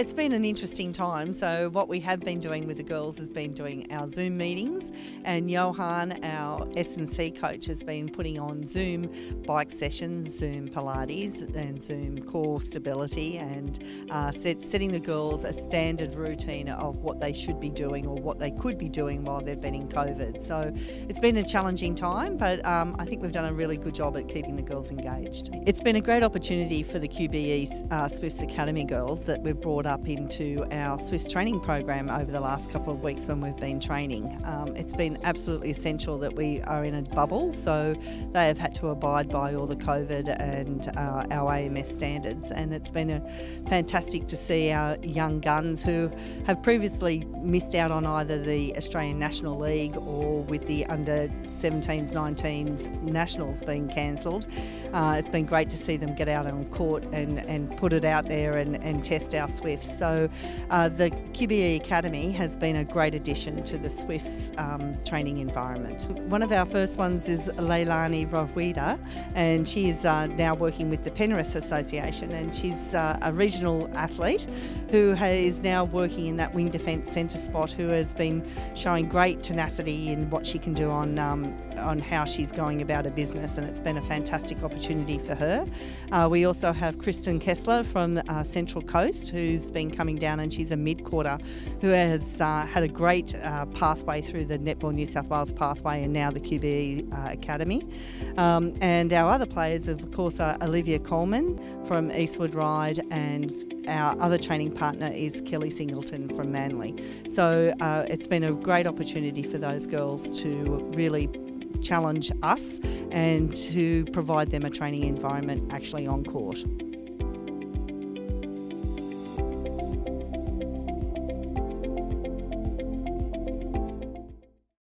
It's been an interesting time. So, what we have been doing with the girls has been doing our Zoom meetings, and Johan, our S&C coach, has been putting on Zoom bike sessions, Zoom Pilates, and Zoom core stability, and uh, set, setting the girls a standard routine of what they should be doing or what they could be doing while they've been in COVID. So, it's been a challenging time, but um, I think we've done a really good job at keeping the girls engaged. It's been a great opportunity for the QBE uh, Swifts Academy girls that we've brought up into our Swifts training program over the last couple of weeks when we've been training. Um, it's been absolutely essential that we are in a bubble, so they have had to abide by all the COVID and uh, our AMS standards, and it's been a fantastic to see our young guns who have previously missed out on either the Australian National League or with the under 17s, 19s nationals being cancelled. Uh, it's been great to see them get out on court and, and put it out there and, and test our Swifts. So uh, the QBE Academy has been a great addition to the Swifts um, training environment. One of our first ones is Leilani Rohwida, and she is uh, now working with the Penrith Association, and she's uh, a regional athlete who is now working in that wing defence centre spot, who has been showing great tenacity in what she can do on um, on how she's going about her business, and it's been a fantastic opportunity for her. Uh, we also have Kristen Kessler from uh, Central Coast, who's been coming down, and she's a mid courter who has uh, had a great uh, pathway through the Netball New South Wales pathway and now the QBE uh, Academy. Um, and our other players, of course, are Olivia Coleman from Eastwood Ryde and our other training partner is Kelly Singleton from Manly. So uh, it's been a great opportunity for those girls to really challenge us and to provide them a training environment actually on court.